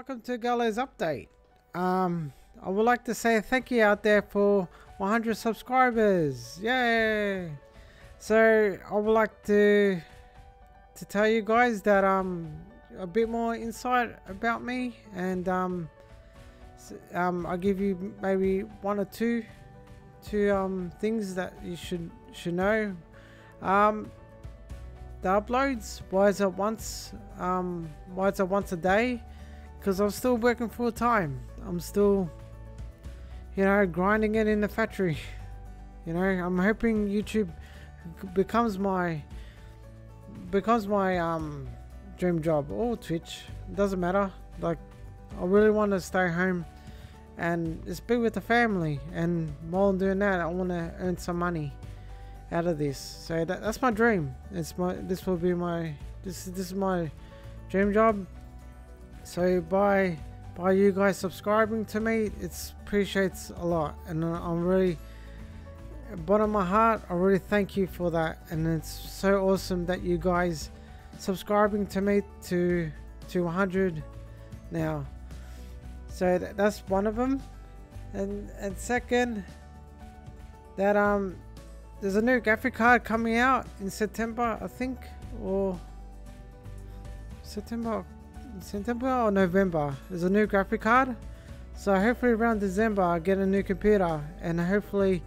welcome to Gallo's update. Um, I would like to say thank you out there for 100 subscribers. Yay! So I would like to to tell you guys that um a bit more insight about me and um um I'll give you maybe one or two two um things that you should should know. Um, the uploads why is it once um why is it once a day because i'm still working full time i'm still you know grinding it in the factory you know i'm hoping youtube becomes my becomes my um dream job or twitch it doesn't matter like i really want to stay home and just be with the family and while i'm doing that i want to earn some money out of this. So that, that's my dream. It's my this will be my this this is my dream job. So by by you guys subscribing to me, it's appreciates a lot, and I'm really bottom of my heart. I really thank you for that, and it's so awesome that you guys subscribing to me to to 100 now. So that, that's one of them, and and second that um there's a new graphic card coming out in September, I think, or September, September or November. There's a new graphic card, so hopefully around December I get a new computer, and hopefully,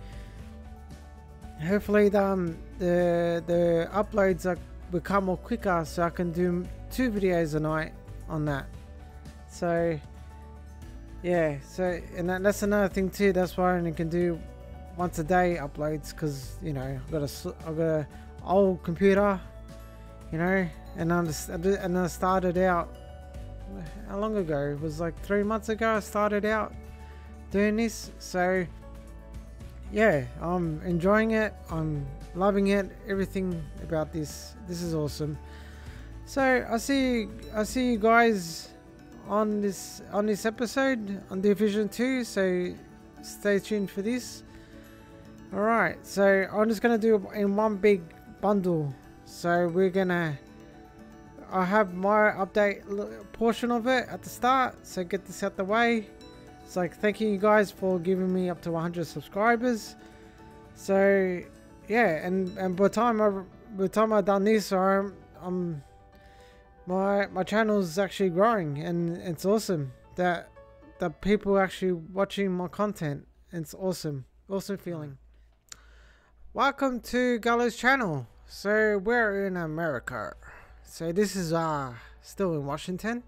hopefully the um, the the uploads are become more quicker, so I can do two videos a night on that. So yeah, so and that, that's another thing too. That's why I only can do once a day uploads because you know I've got a I've got a old computer, you know, and I and I started out how long ago? It was like three months ago. I started out doing this, so yeah, I'm enjoying it. I'm loving it. Everything about this. This is awesome. So I see I see you guys on this on this episode on Division 2 so stay tuned for this Alright, so I'm just to do in one big bundle. So we're to... I have my update portion of it at the start. So get this out the way. It's like thanking you guys for giving me up to 100 subscribers. So yeah, and and by the time I by the time I've done this, I'm, um, I'm my my channel is actually growing, and it's awesome that that people are actually watching my content. It's awesome, awesome feeling. Welcome to Gallo's channel. So we're in America. So this is uh still in Washington.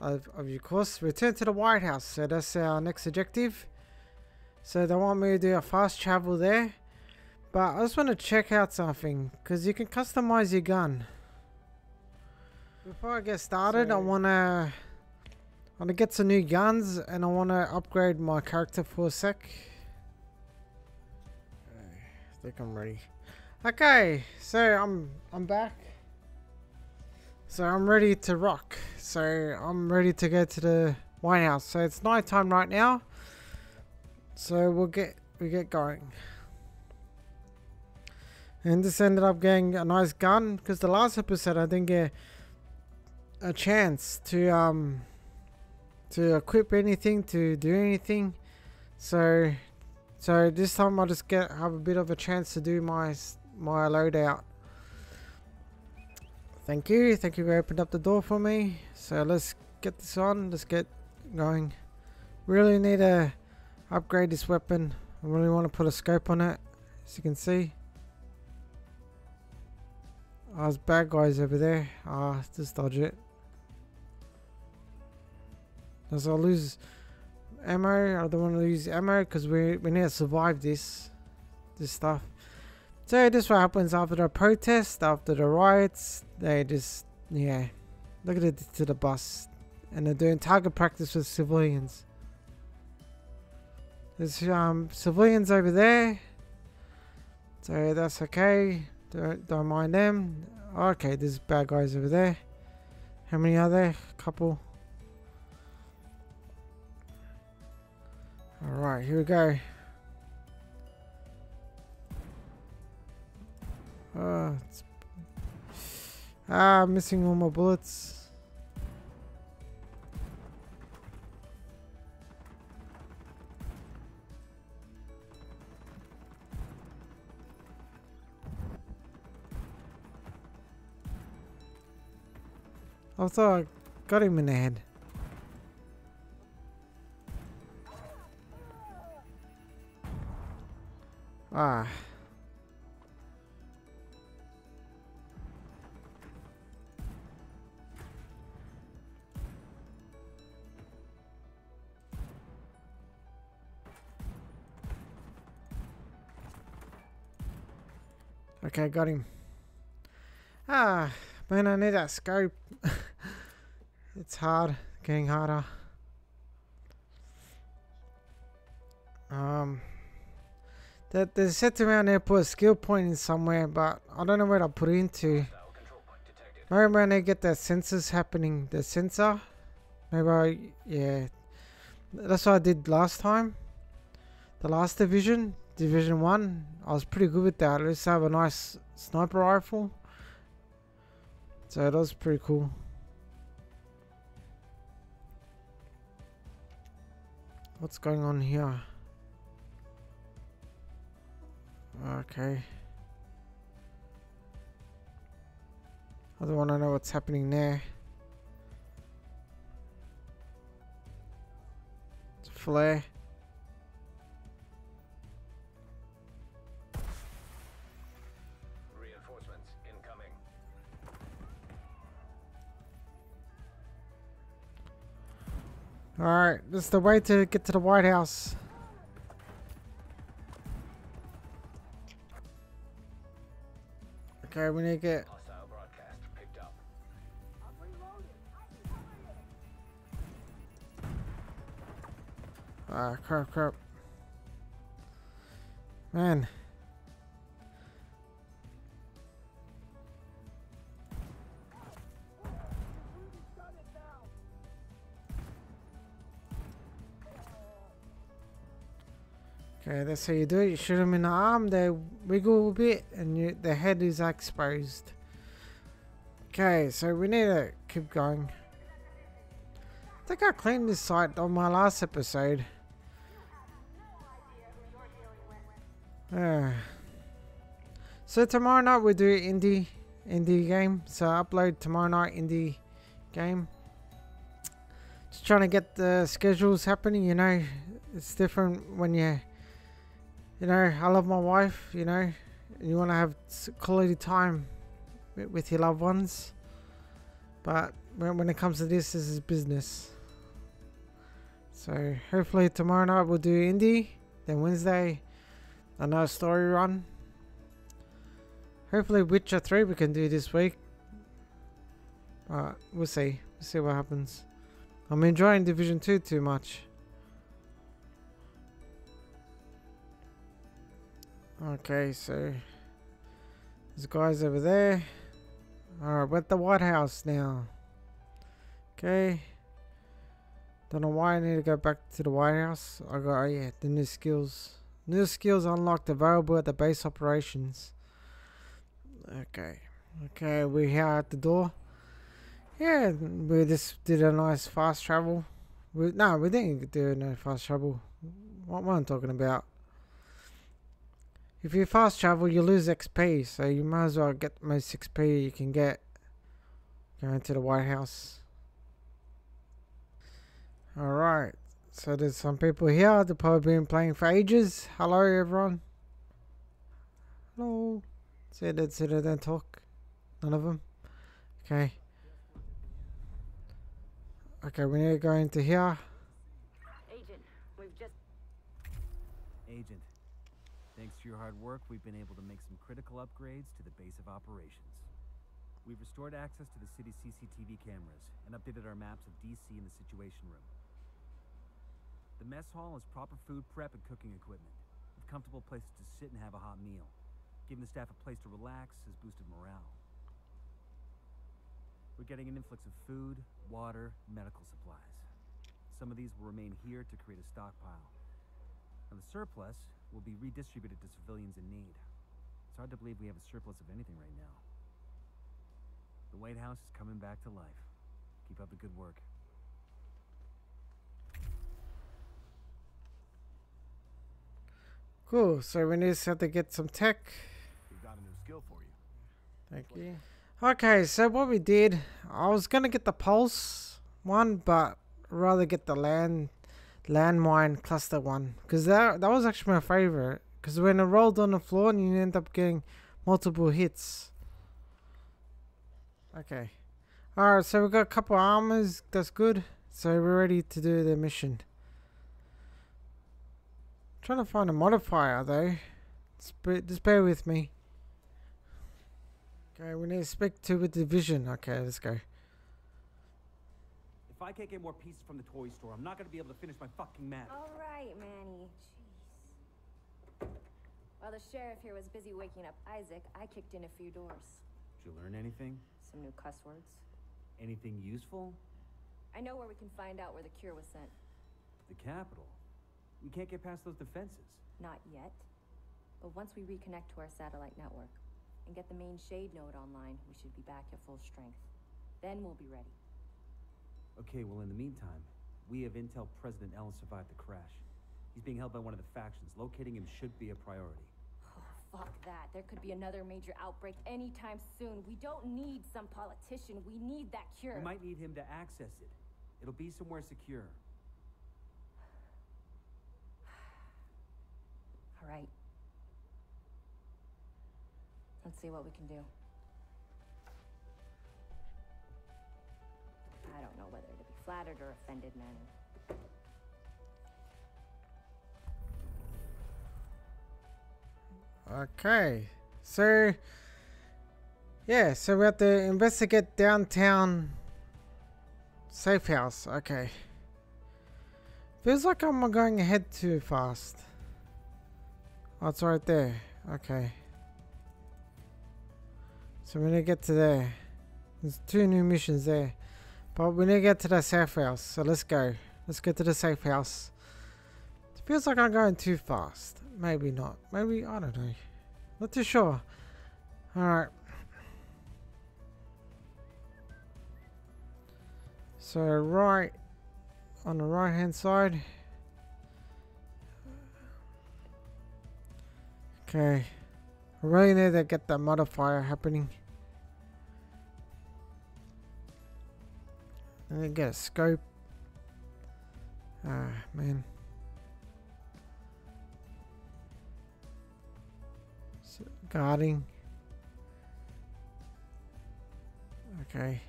Of, of course, return to the White House. So that's our next objective. So they want me to do a fast travel there. But I just want to check out something. Because you can customize your gun. Before I get started, so, I want to... I want to get some new guns. And I want to upgrade my character for a sec I think I'm ready. Okay, so I'm I'm back. So I'm ready to rock. So I'm ready to go to the White House. So it's night time right now. So we'll get we get going. And this ended up getting a nice gun because the last episode I didn't get a chance to um to equip anything to do anything. So so this time I'll just get have a bit of a chance to do my my loadout. Thank you. Thank you for opened up the door for me. So let's get this on. Let's get going. Really need to upgrade this weapon. I really want to put a scope on it. As you can see. Oh, there's bad guys over there. Ah, oh, just dodge it. As I lose ammo. I don't want to lose ammo because we, we need to survive this this stuff. So this what happens after the protest, after the riots. They just, yeah. Look at it to the bus. And they're doing target practice with civilians. There's um, civilians over there. So that's okay. Don't, don't mind them. Okay, there's bad guys over there. How many are there? A couple. Alright, here we go. Uh, Ah, missing all my bullets. Also, I got him in the head. Ah. Okay, got him. Ah, man, I need that scope. it's hard, getting harder. Um, that they me I need to put a skill point in somewhere, but I don't know where to put it into. Maybe when I get the sensors happening, the sensor. Maybe I, yeah. That's what I did last time. The last division, Division 1, I was pretty good with that. Let's have a nice sniper rifle. So that was pretty cool. What's going on here? Okay. I don't want to know what's happening there. It's a flare. Alright, this is the way to get to the White House. Okay, we need to get... Ah, crap, crap. Man. Okay, that's how you do it. You shoot them in the arm, they wiggle a bit, and you, the head is exposed. Okay, so we need to keep going. I think I cleaned this site on my last episode. Uh, so tomorrow night we do indie indie game. So upload tomorrow night indie game. Just trying to get the schedules happening. You know, it's different when you, you know, I love my wife. You know, you want to have quality time with, your loved ones. But when, when it comes to this, this is business. So hopefully tomorrow night we'll do indie. Then Wednesday another story run. Hopefully Witcher 3 we can do this week. But we'll see. We'll see what happens. I'm enjoying Division 2 too much. Okay, so there's guys over there. Alright, we're at the White House now. Okay. Don't know why I need to go back to the White House. I got, oh yeah, the new skills. New skills unlocked available at the base operations. Okay. Okay, we're here at the door. Yeah, we just did a nice fast travel. We, no, we didn't do no fast travel. What am I talking about? If you fast travel, you lose XP, so you might as well get the most XP you can get going to the White House. Alright, so there's some people here. They've probably been playing for ages. Hello, everyone. Hello. Say that, say that, don't talk. None of them. Okay. Okay, we need to go into here. Agent, we've just Agent, thanks to your hard work, we've been able to make some critical upgrades to the base of operations. We've restored access to the city's CCTV cameras and updated our maps of DC and the Situation Room. The mess hall has proper food prep and cooking equipment, with comfortable places to sit and have a hot meal. Giving the staff a place to relax has boosted morale. We're getting an influx of food, water, medical supplies. Some of these will remain here to create a stockpile. And the surplus will be redistributed to civilians in need. It's hard to believe we have a surplus of anything right now. The White House is coming back to life. Keep up the good work. Cool, so we just have to get some tech. We've got a new skill for you. Thank you. Okay, so what we did, I was gonna get the pulse one, but rather get the land landmine cluster one because that that was actually my favorite. Because when it rolled on the floor, and you end up getting multiple hits. Okay, all right. So we've got a couple armors. That's good. So we're ready to do the mission. Trying to find a modifier though. Just bear, with me. Okay, we need to speak to a division. Okay, let's go. If I can't get more pieces from the toy store, I'm not gonna be able to finish my fucking map. All right, Manny. Jeez. While the sheriff here was busy waking up Isaac, I kicked in a few doors. Did you learn anything? Some new cuss words. Anything useful? I know where we can find out where the cure was sent. The Capitol. We can't get past those defenses. Not yet. But once we reconnect to our satellite network and get the main shade node online, we should be back at full strength. Then we'll be ready. Okay, well, in the meantime, we have intel President Ellis survived the crash. He's being held by one of the factions. Locating him should be a priority. Oh, fuck that. There could be another major outbreak anytime soon. We don't need some politician. We need that cure. We might need him to access it. It'll be somewhere secure. All right. Let's see what we can do. I don't know whether to be flattered or offended, Manny. Okay, so yeah, so we have to investigate downtown safe house. Okay, feels like I'm going ahead too fast. Oh, it's right there. Okay, so we need to get to there. There's two new missions there, but we need to get to the safe house. So let's go. Let's get to the safe house. It feels like I'm going too fast. Maybe not. Maybe, I don't know. Not too sure. Alright. So, right on the right hand side. Okay. I really need to get that modifier happening. Then get a scope. Ah, man. S- Guarding. Okay.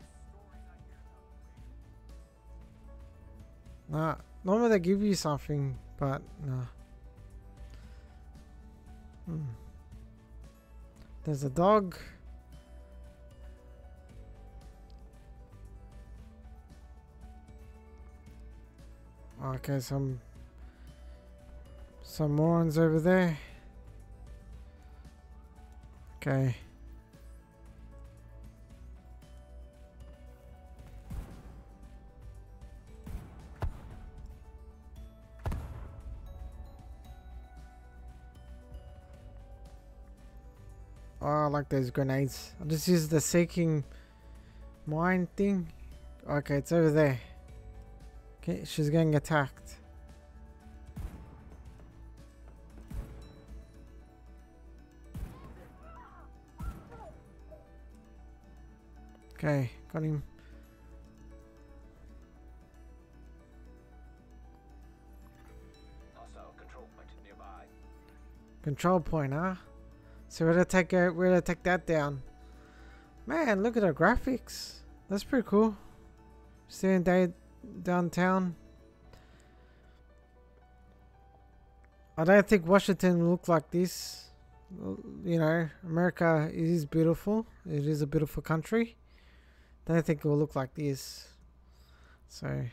Nah, normally they give you something, but no. Hmm. There's a dog. Okay, some some morons over there. Okay. Oh, I like those grenades. I'll just use the seeking mine thing. Okay, it's over there. Okay, she's getting attacked. Okay, got him. Control point nearby. Huh? So we're gonna take uh, we're gonna take that down. Man, look at the graphics. That's pretty cool. Staying day downtown. I don't think Washington will look like this. You know, America is beautiful. It is a beautiful country. I Don't think it will look like this. So,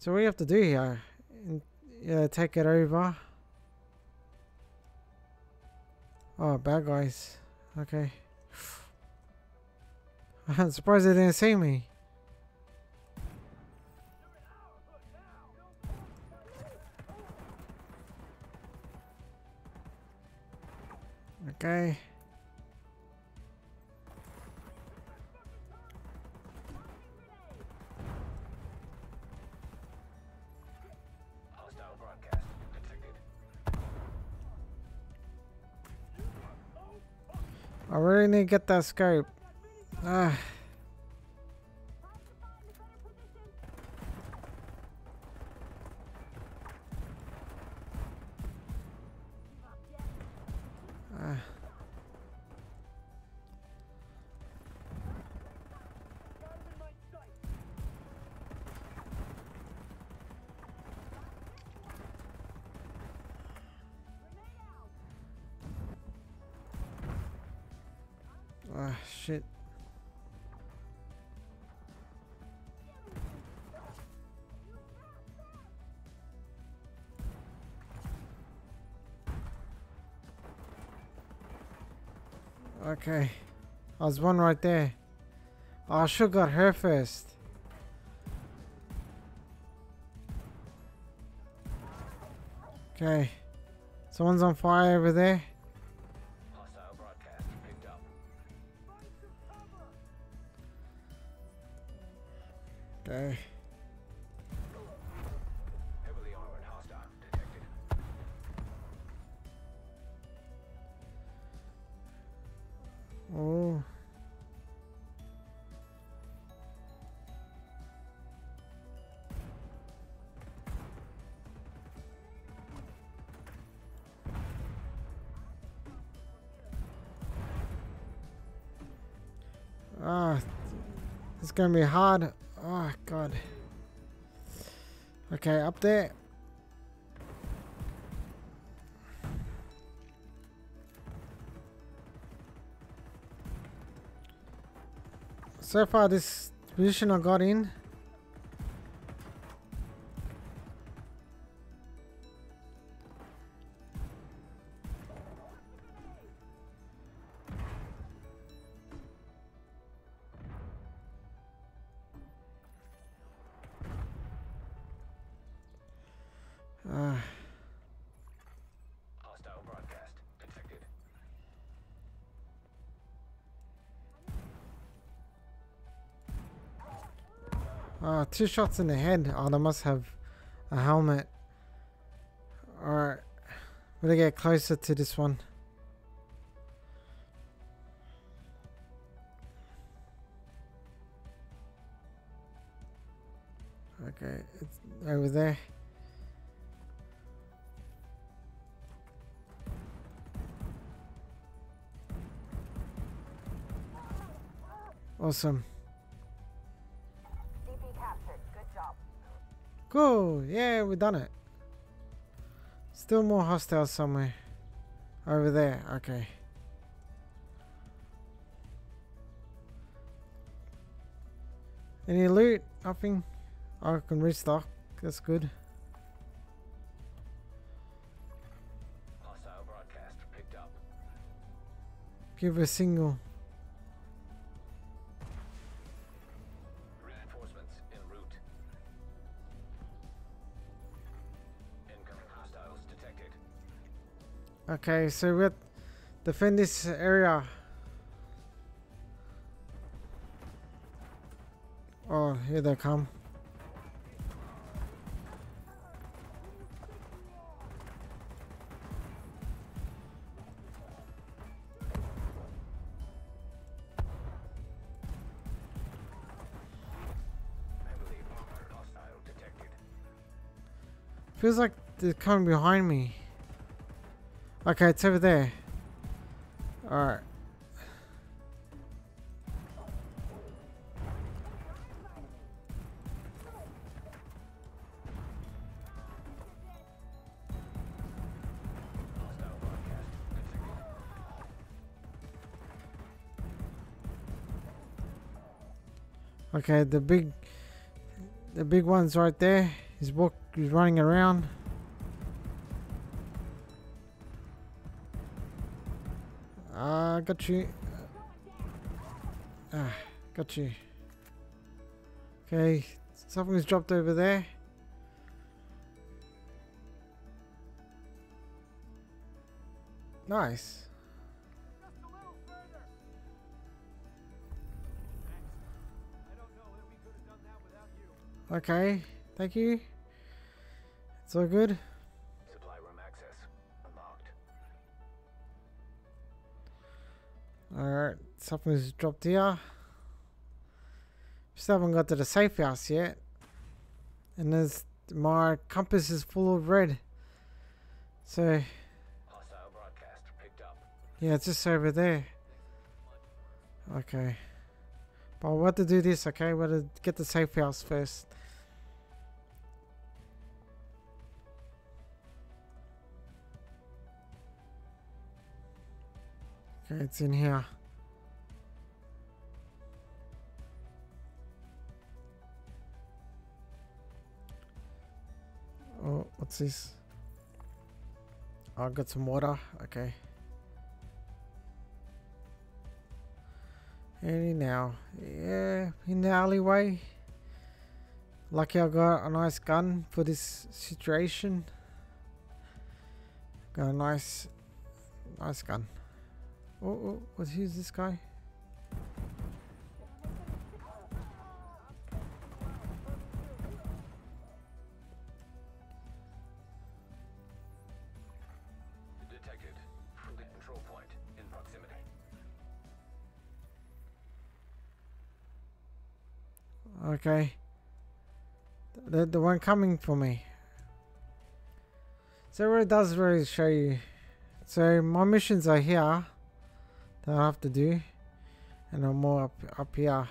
so what do you have to do here? In, yeah, take it over. Oh, bad guys. Okay. I'm surprised they didn't see me. Detected. I really need to get that scope. Ah. Okay. I was one right there. Oh, I should got her first. Okay. Someone's on fire over there. It's gonna be hard. Oh god. Okay, up there. So far, this position I got in. Two shots in the head. Oh, they must have a helmet. Alright. Better get closer to this one. Okay, it's over there. Awesome. Cool. Yeah, we done it. Still more hostiles somewhere. Over there. Okay. Any loot? Nothing. I can restock. That's good. Hostile broadcast picked up. Give a single. Okay, so we have defend this area. Oh, here they come. Feels like they're coming behind me. Okay, it's over there. Alright. Okay, the big the big one's right there. He's walk he's running around. Got you. Ah, got you. Okay, something's dropped over there. Nice. Okay, thank you. It's all good. Alright, something's dropped here. Still haven't got to the safe house yet. And there's my compass is full of red. So yeah, it's just over there. Okay. But we have to do this, okay? We have to get the safe house first. Okay, it's in here. Oh, what's this? I got some water. Okay. Any now? Yeah, in the alleyway. Lucky I got a nice gun for this situation. Got a nice, nice gun. Oh, oh what? Who's this guy? Detected. Fruit control point in proximity. Okay. The the one coming for me. So it does really show you. So my missions are here that I have to do, and I'm more up up here.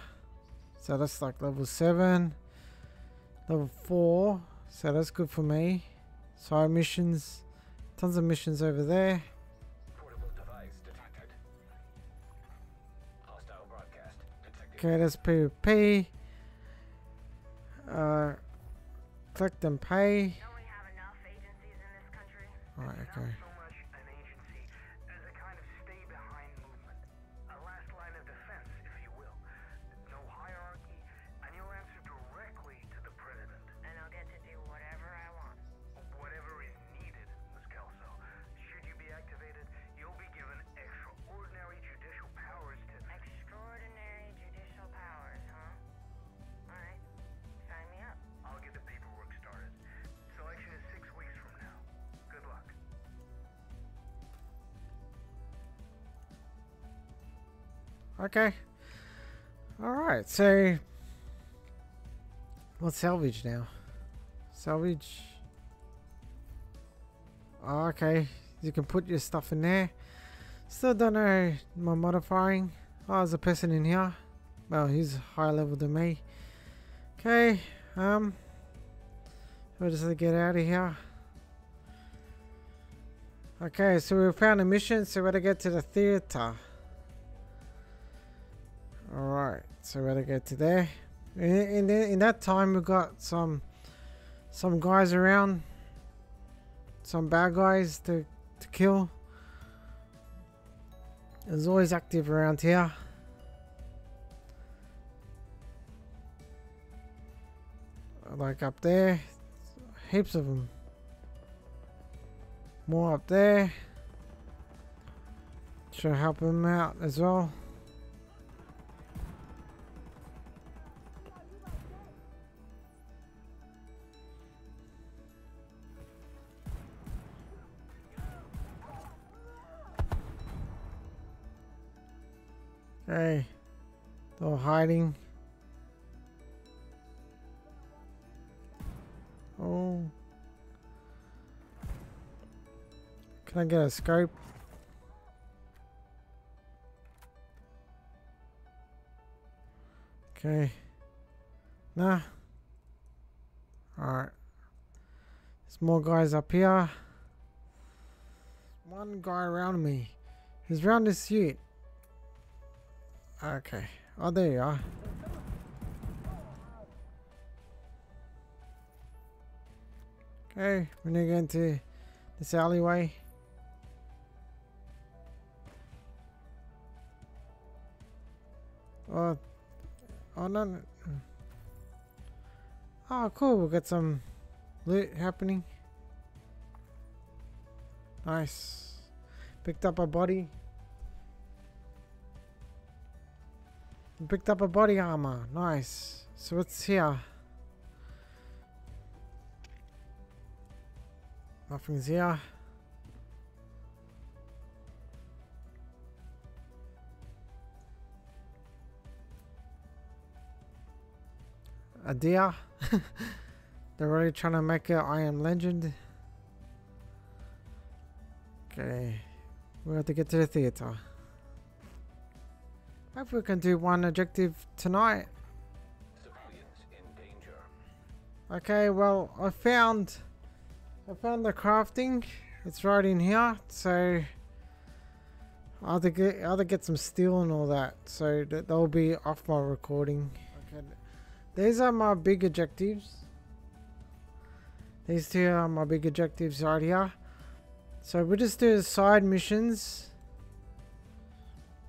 So that's like level seven, level four. So that's good for me. Side missions, tons of missions over there. Portable device detected. Hostile. Okay, that's PvP. Uh, collect and pay. Don't we Okay. Alright, so what's salvage now? Salvage. Oh, okay. You can put your stuff in there. Still don't know my modifying. Oh, there's a person in here. Well, he's higher level than me. Okay, um we'll just get out of here. Okay, so we found a mission, so we gotta get to the theater. Alright, so we gotta get to there. In, in, in that time, we got some some guys around, some bad guys to to kill. It's always active around here. Like up there, heaps of them. More up there. Should help them out as well. Hey, they're hiding. Oh. Can I get a scope? Okay. Nah. Alright. There's more guys up here. One guy around me. He's around this suit. Okay. Oh, there you are. Okay, we're gonna go into this alleyway. Oh, oh no. Oh, cool. We got some loot happening. Nice. Picked up a body. picked up a body armor. Nice. So what's here? Nothing's here. A deer. They're really trying to make it I am legend. Okay. We have to get to the theater. Hope we can do one objective tonight. Okay, well, I found I found the crafting. It's right in here. So I'll get I'll get some steel and all that. So that they'll be off my recording. Okay. These are my big objectives. These two are my big objectives right here. So we'll just do side missions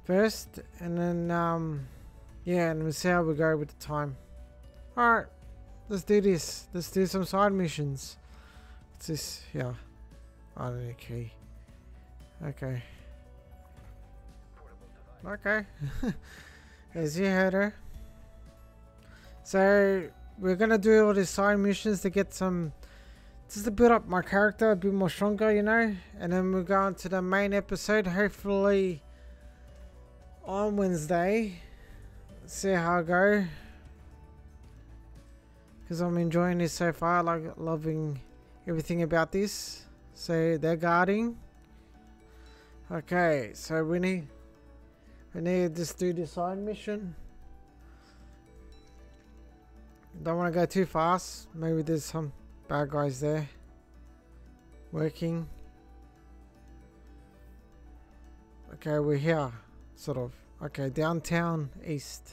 first and then um yeah and we'll see how we go with the time. Alright. Let's do this. Let's do some side missions. What's this? Yeah. I need key. Okay. Okay. As you heard her. So we're gonna do all these side missions to get some just to build up my character a bit more stronger, you know? And then we'll go on to the main episode, hopefully on Wednesday. See how I go. Because I'm enjoying this so far, like loving everything about this. So they're guarding. Okay, so we need we need to just do the side mission. Don't want to go too fast. Maybe there's some bad guys there working. Okay, we're here, sort of. Okay, downtown east.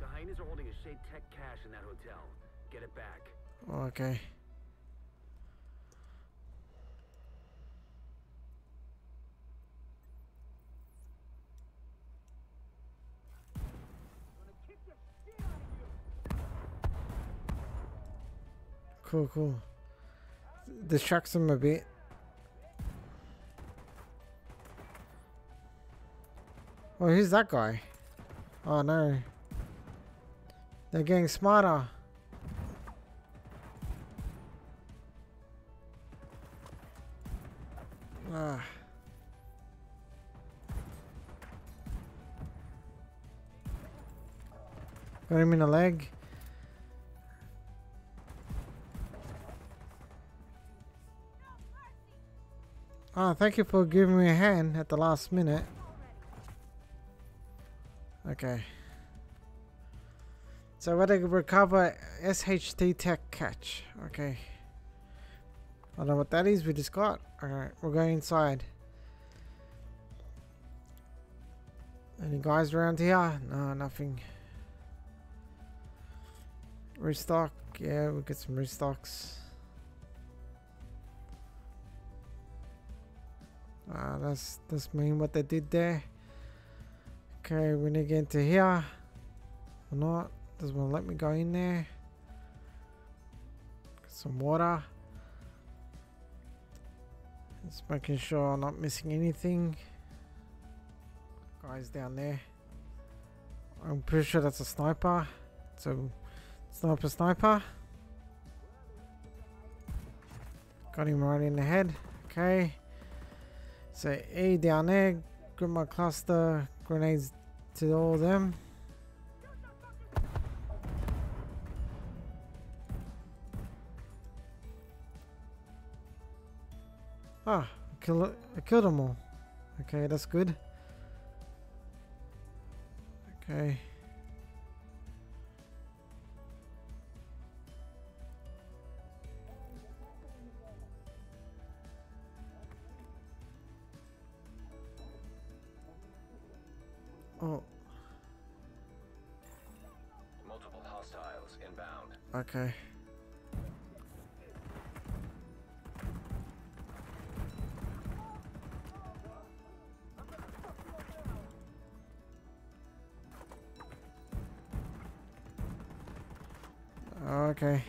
The hyenas are holding a Shade Tech cache in that hotel. Get it back. Okay. Cool, cool. Distracts them a bit. Oh, who's that guy? Oh no. They're getting smarter. Ah. Got him in the leg. Ah, thank you for giving me a hand at the last minute. Okay. So we're to recover SHT tech catch. Okay. I don't know what that is, we just got. Alright, we're going inside. Any guys around here? No, nothing. Restock, yeah, we'll get some restocks. Ah, that's that's mean what they did there. Okay, we need to get into here. Or not. Doesn't want to let me go in there. Get some water. Just making sure I'm not missing anything. Guys down there. I'm pretty sure that's a sniper. So, sniper, sniper. Got him right in the head. Okay. So A down there. Grab my cluster grenades to all of them. Ah, I kill I killed them all. Okay, that's good. Okay. Okay. Okay.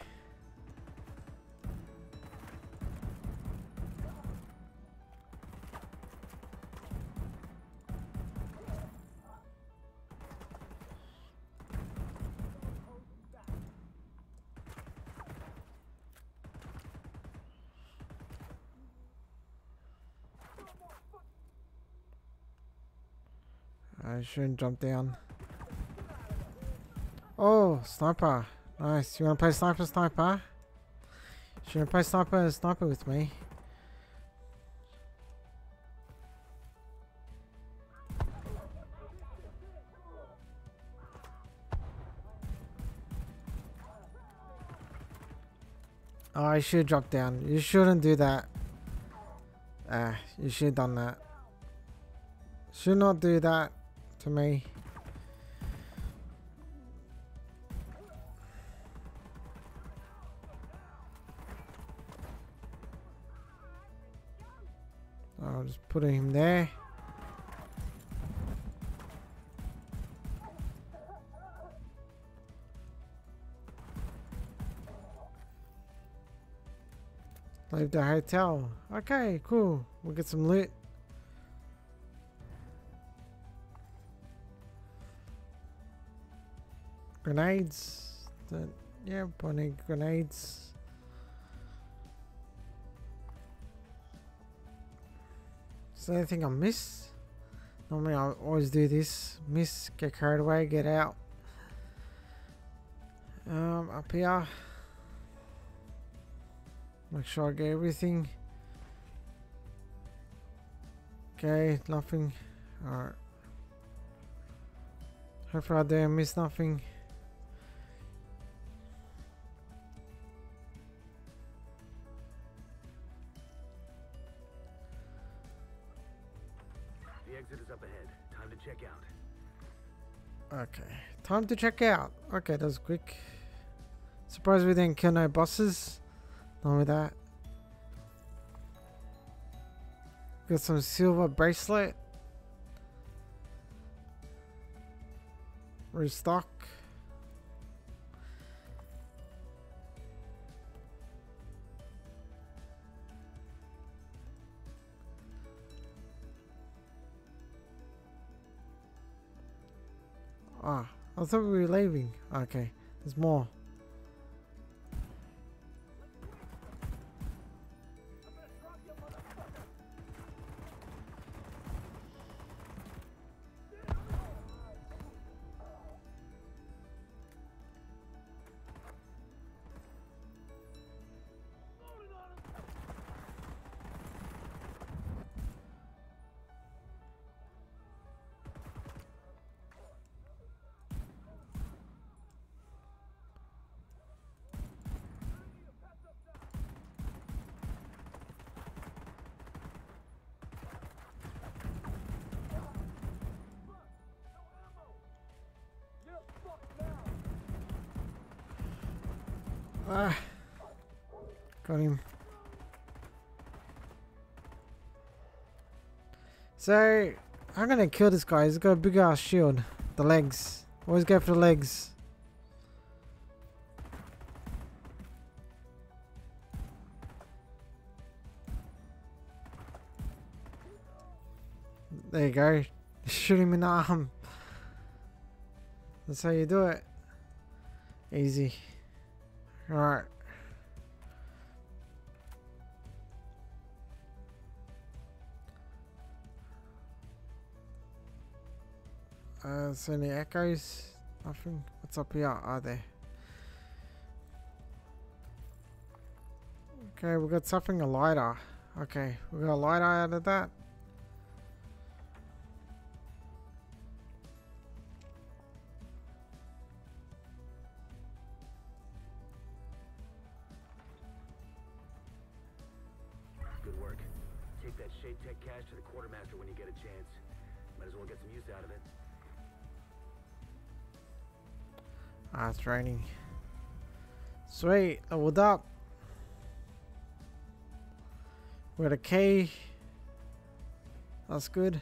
I shouldn't jump down. Oh, sniper. Nice. You want to play sniper sniper? Should I play sniper sniper with me? Oh, I should drop down. You shouldn't do that. Ah, you should have done that. Should not do that to me. I'll just put him there. Leave the hotel. Okay, cool. We'll get some loot. Grenades. The, yeah, plenty grenades. Is there anything I miss? Normally I always do this. Miss, get carried away, get out. Um, up here. Make sure I get everything. Okay, nothing. Alright. Hopefully I didn't miss nothing. Okay, time to check out. Okay, that was quick. Surprised we didn't kill no bosses. Not with that. Got some silver bracelet. Restock. Ah, I thought we were leaving. Okay, there's more. Ah, got him. So, I'm gonna kill this guy. He's got a big ass shield. The legs. Always go for the legs. There you go. Shoot him in the arm. That's how you do it. Easy. Alright. Uh, so any echoes? Nothing? What's up here? Are there? Okay, we got something a lighter. Okay, we got a lighter out of that. Take Tech cash to the quartermaster when you get a chance. Might as well get some use out of it. Ah, it's raining. Sweet, leveled up. We got a key. That's good.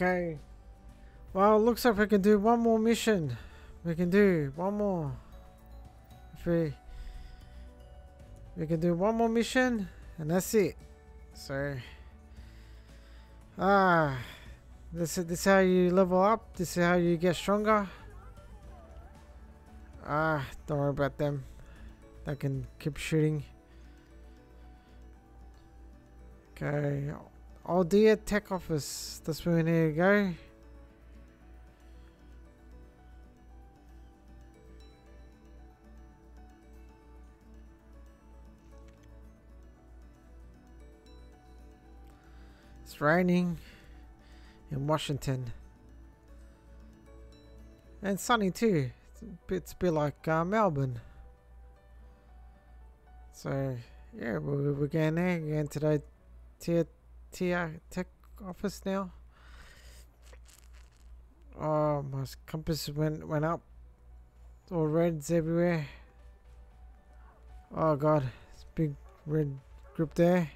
Okay. Well, it looks like we can do one more mission. We can do one more. If we we can do one more mission and that's it. So ah This is this is how you level up. This is how you get stronger. Ah, don't worry about them. They can keep shooting. Okay, I'll do a tech office. That's where we need to go. It's raining in Washington. And sunny too. It's a bit, like uh, Melbourne. So, yeah, we're, we're going there. Going to the tier tech office now. Oh, my compass went, went up. All reds everywhere. Oh god, it's big red group there.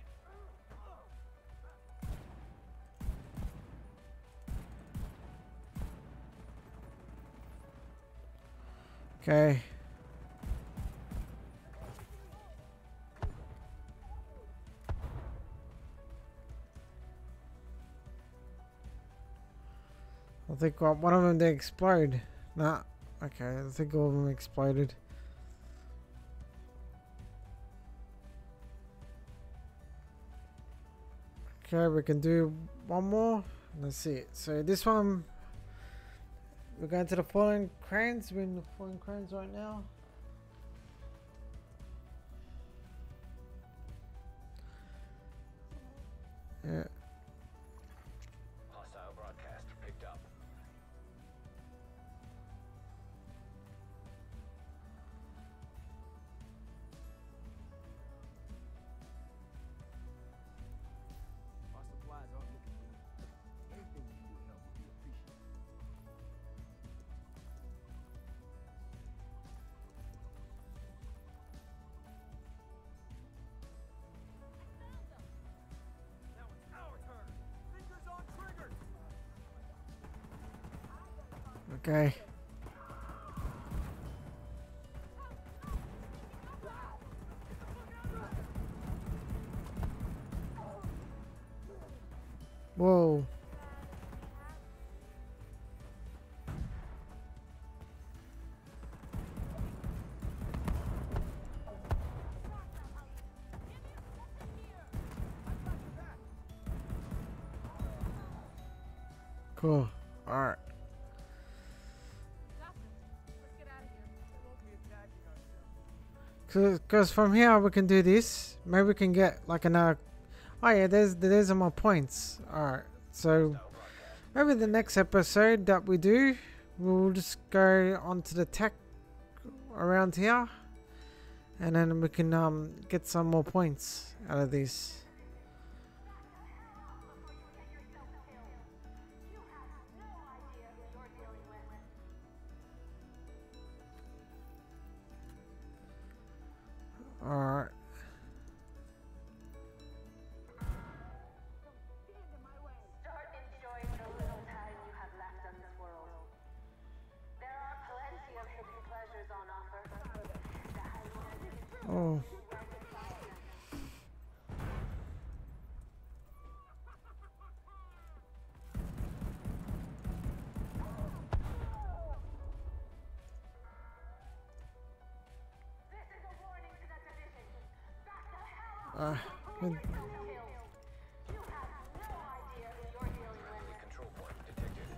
Okay. I think one of them they explode. Nah. Okay, I think all of them exploded. Okay, we can do one more. Let's see. So this one we're going to the fallen cranes. We're in the fallen cranes right now. Yeah. Okay. Whoa. Cool. Alright. Because from here we can do this. Maybe we can get like another. Oh yeah, there's there's my points. All right, so maybe the next episode that we do, we'll just go onto the tech around here, and then we can um get some more points out of this. Point detected.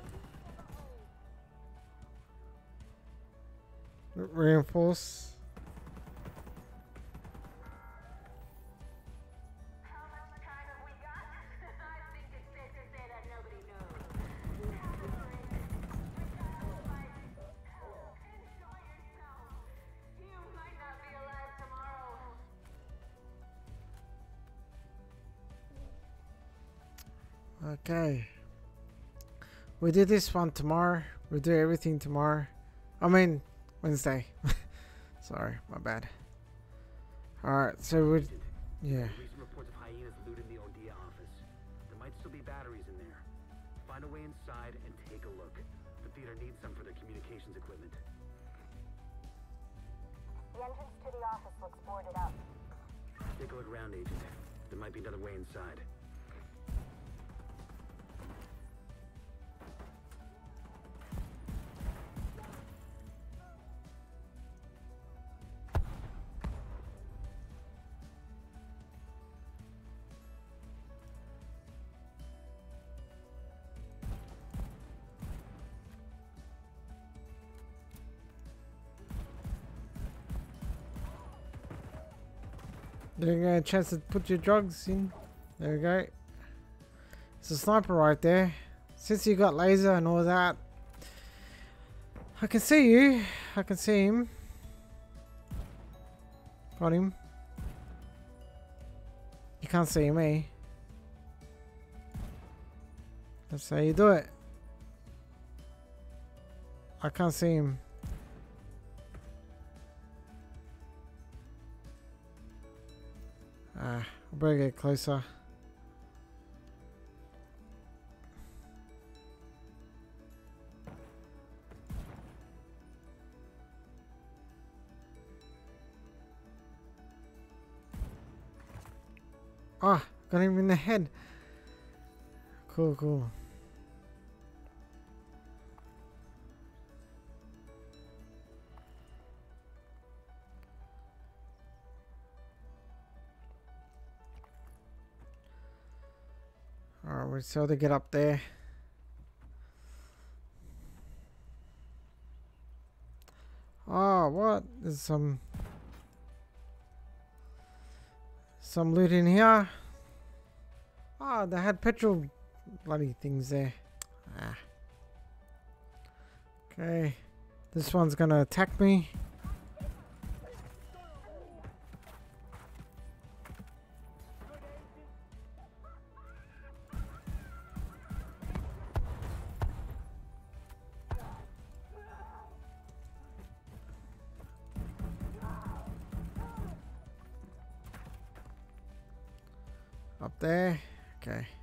reinforce. Okay. We do this one tomorrow. We do everything tomorrow. I mean, Wednesday. Sorry, my bad. Alright, so we. Yeah. Recent reports of hyenas looting the Odia office. There might still be batteries in there. Find a way inside and take a look. The theater needs some for their communications equipment. The entrance to the office looks boarded up. Take a look around, Agent. There might be another way inside. There you go, a chance to put your drugs in. There we go. It's a sniper right there. Since you got laser and all that, I can see you. I can see him. Got him. You can't see me. That's how you do it. I can't see him. Better get closer. Ah, got him in the head. Cool, cool. Still to get up there. Oh, what? There's some some loot in here. Ah, they had petrol bloody things there. Ah. Okay. This one's gonna attack me. There. Okay. Okay.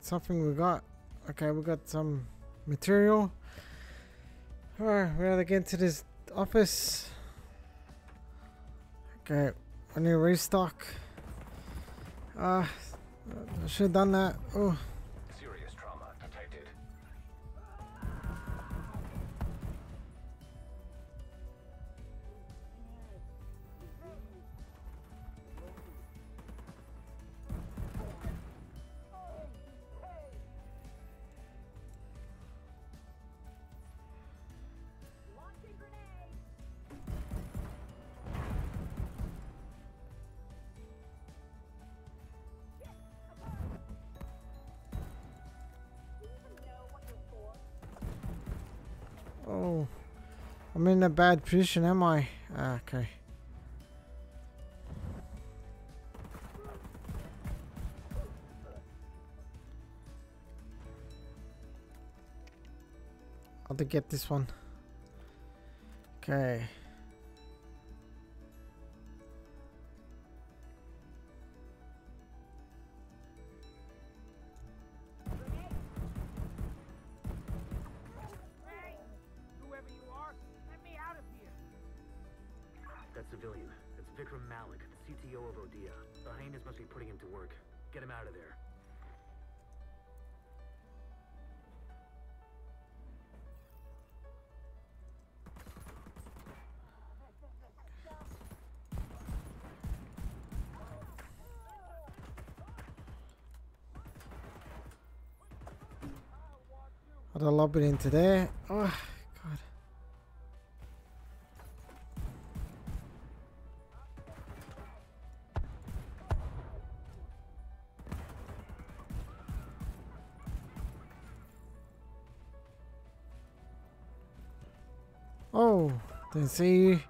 Something we got. Okay, we got some material. Alright, we gotta get into this office. Okay, I need to restock. Ah, I should have done that. Oh, I'm in a bad position, am I? Ah, okay. I'll to get this one. Okay. I'll lob it into there. Oh, God. Oh, didn't see you.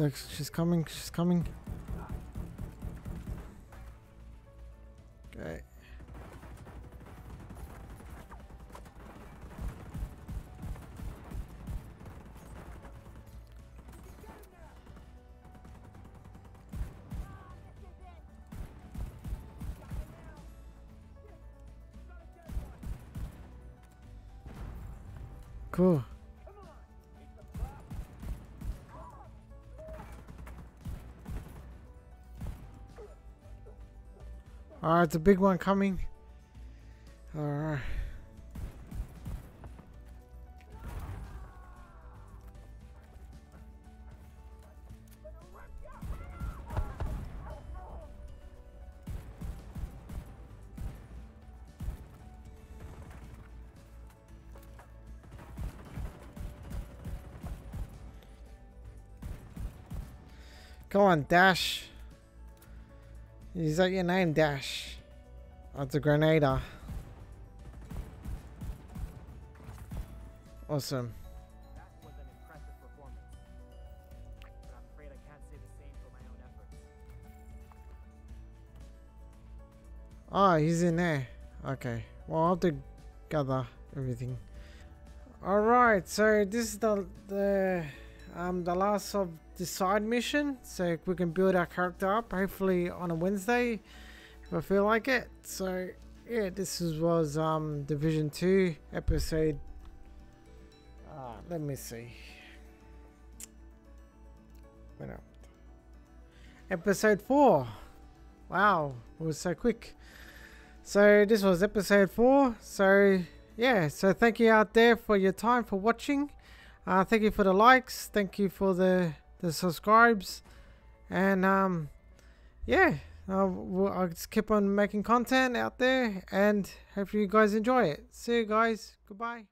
Look, she's coming, she's coming. It's a big one coming. Alright. Go on, Dash. Is that your name, Dash? It's a Grenada. Awesome. Efforts. Oh, he's in there. Okay. Well, I'll have to gather everything. All right. So this is the the um the last of the side mission. So we can build our character up. Hopefully on a Wednesday, if I feel like it. So yeah, this is, was um Division Two episode. Uh, let me see. Went up. Episode four. Wow, it was so quick. So this was episode four. So yeah, so thank you out there for your time for watching. Uh, thank you for the likes. Thank you for the the subscribes, and um, yeah, I'll, just keep on making content out there, and hopefully you guys enjoy it. See you guys. Goodbye.